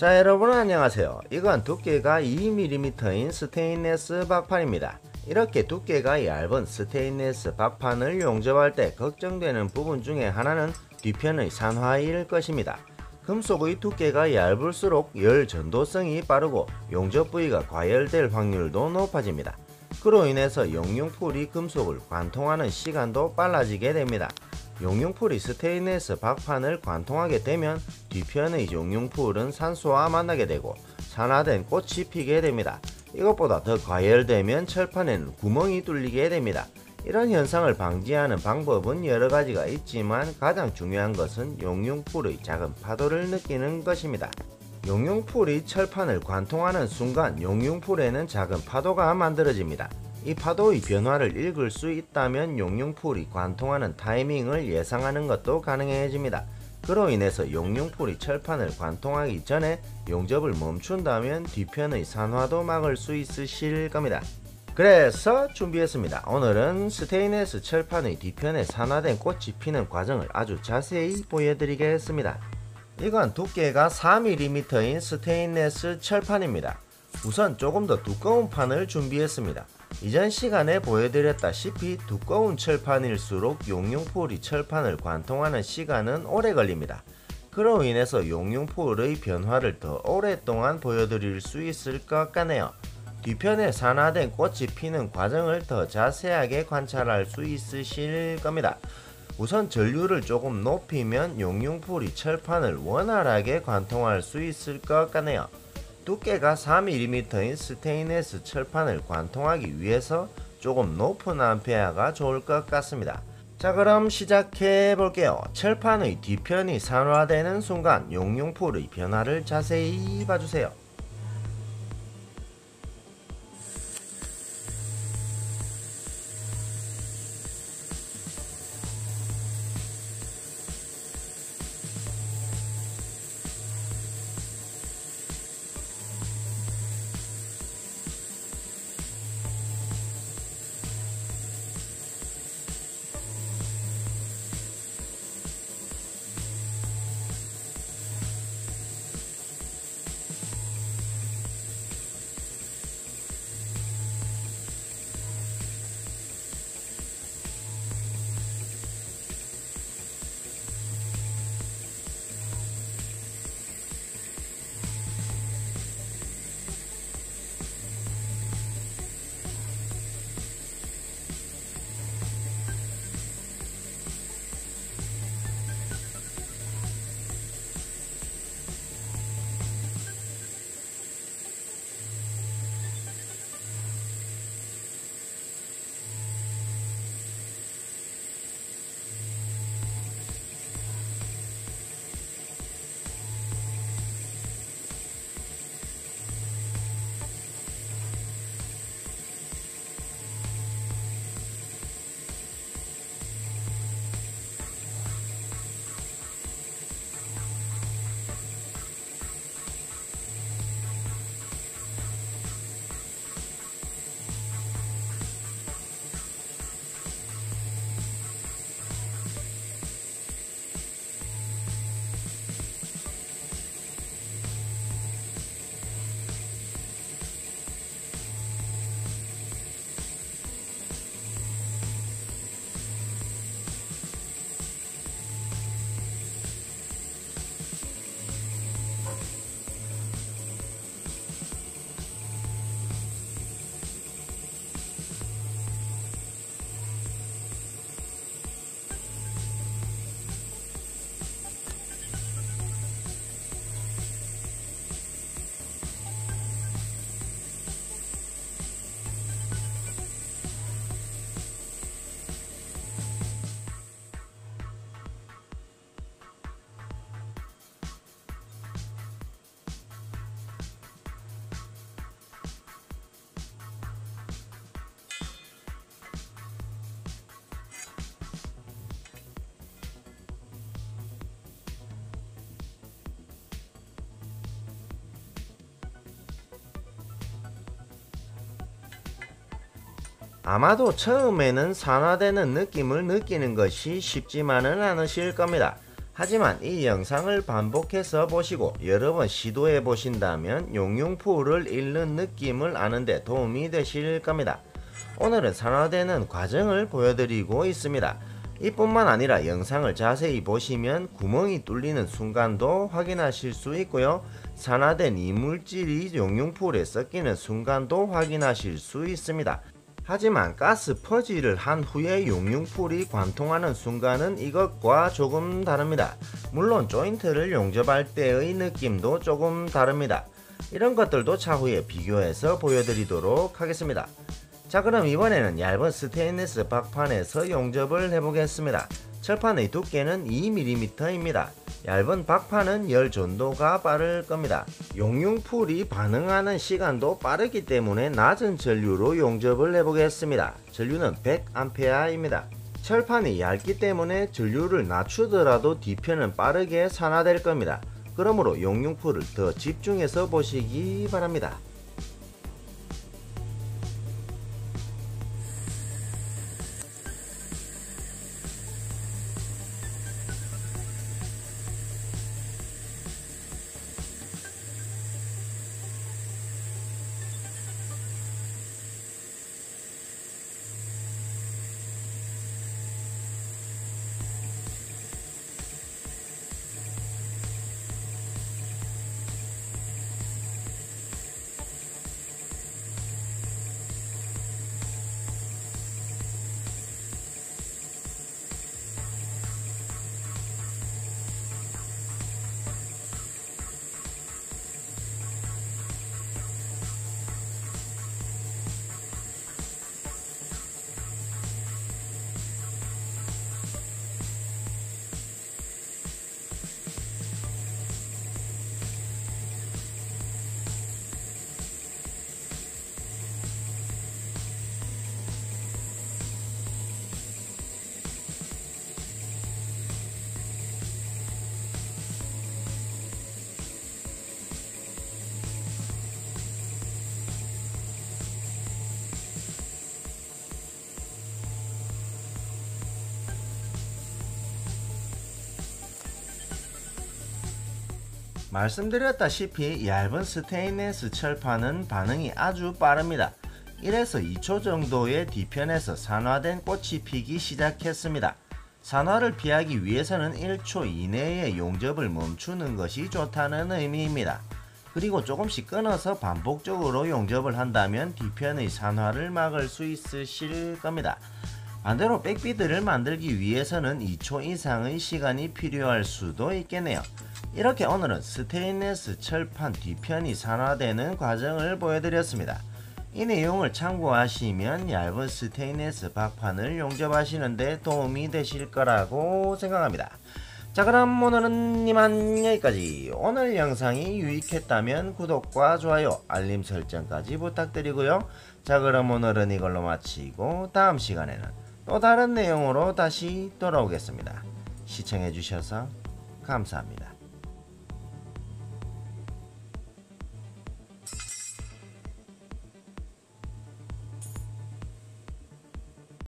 자 여러분 안녕하세요. 이건 두께가 2mm인 스테인레스 박판입니다. 이렇게 두께가 얇은 스테인레스 박판을 용접할 때 걱정되는 부분 중에 하나는 뒤편의 산화일 것입니다. 금속의 두께가 얇을수록 열 전도성이 빠르고 용접 부위가 과열될 확률도 높아집니다. 그로 인해서 용융풀이 금속을 관통하는 시간도 빨라지게 됩니다. 용융풀이 스테인레스 박판을 관통하게 되면 뒤편의 용융풀은 산소와 만나게 되고 산화된 꽃이 피게 됩니다. 이것보다 더 과열되면 철판에는 구멍이 뚫리게 됩니다. 이런 현상을 방지하는 방법은 여러가지가 있지만 가장 중요한 것은 용융풀의 작은 파도를 느끼는 것입니다. 용융풀이 철판을 관통하는 순간 용융풀에는 작은 파도가 만들어집니다. 이 파도의 변화를 읽을 수 있다면 용융풀이 관통하는 타이밍을 예상하는 것도 가능해집니다. 그로 인해서 용융풀이 철판을 관통하기 전에 용접을 멈춘다면 뒤편의 산화도 막을 수 있으실 겁니다. 그래서 준비했습니다. 오늘은 스테인레스 철판의 뒤편에 산화된 꽃이 피는 과정을 아주 자세히 보여드리겠습니다. 이건 두께가 4mm인 스테인레스 철판입니다. 우선 조금 더 두꺼운 판을 준비했습니다. 이전 시간에 보여드렸다시피 두꺼운 철판일수록 용융폴이 철판을 관통하는 시간은 오래 걸립니다. 그로 인해서 용융폴의 변화를 더 오랫동안 보여드릴 수 있을 것 같네요. 뒤편에 산화된 꽃이 피는 과정을 더 자세하게 관찰할 수 있으실 겁니다. 우선 전류를 조금 높이면 용융폴이 철판을 원활하게 관통할 수 있을 것 같네요. 두께가 4mm인 스테인레스 철판을 관통하기 위해서 조금 높은 암페아가 좋을 것 같습니다. 자 그럼 시작해 볼게요. 철판의 뒤편이 산화되는 순간 용융풀의 변화를 자세히 봐주세요. 아마도 처음에는 산화되는 느낌을 느끼는 것이 쉽지만은 않으실 겁니다. 하지만 이 영상을 반복해서 보시고 여러 번 시도해 보신다면 용융풀을 잃는 느낌을 아는데 도움이 되실 겁니다. 오늘은 산화되는 과정을 보여드리고 있습니다. 이뿐만 아니라 영상을 자세히 보시면 구멍이 뚫리는 순간도 확인하실 수 있고요. 산화된 이물질이 용융풀에 섞이는 순간도 확인하실 수 있습니다. 하지만 가스 퍼지를 한 후에 용융풀이 관통하는 순간은 이것과 조금 다릅니다. 물론 조인트를 용접할 때의 느낌도 조금 다릅니다. 이런 것들도 차후에 비교해서 보여드리도록 하겠습니다. 자 그럼 이번에는 얇은 스테인리스 박판에서 용접을 해보겠습니다. 철판의 두께는 2mm입니다. 얇은 박판은 열 전도가 빠를 겁니다. 용융풀이 반응하는 시간도 빠르기 때문에 낮은 전류로 용접을 해보겠습니다. 전류는 100A입니다. 철판이 얇기 때문에 전류를 낮추더라도 뒤편은 빠르게 산화될 겁니다. 그러므로 용융풀을 더 집중해서 보시기 바랍니다. 말씀드렸다시피 얇은 스테인레스 철판은 반응이 아주 빠릅니다. 1에서 2초 정도의 뒤편에서 산화된 꽃이 피기 시작했습니다. 산화를 피하기 위해서는 1초 이내에 용접을 멈추는 것이 좋다는 의미입니다. 그리고 조금씩 끊어서 반복적으로 용접을 한다면 뒤편의 산화를 막을 수 있으실 겁니다. 반대로 백비드를 만들기 위해서는 2초 이상의 시간이 필요할 수도 있겠네요. 이렇게 오늘은 스테인레스 철판 뒤편이 산화되는 과정을 보여드렸습니다. 이 내용을 참고하시면 얇은 스테인레스 박판을 용접하시는데 도움이 되실 거라고 생각합니다. 자 그럼 오늘은 이만 여기까지 오늘 영상이 유익했다면 구독과 좋아요 알림 설정까지 부탁드리고요 자 그럼 오늘은 이걸로 마치고 다음 시간에는 또 다른 내용으로 다시 돌아오겠습니다. 시청해 주셔서 감사합니다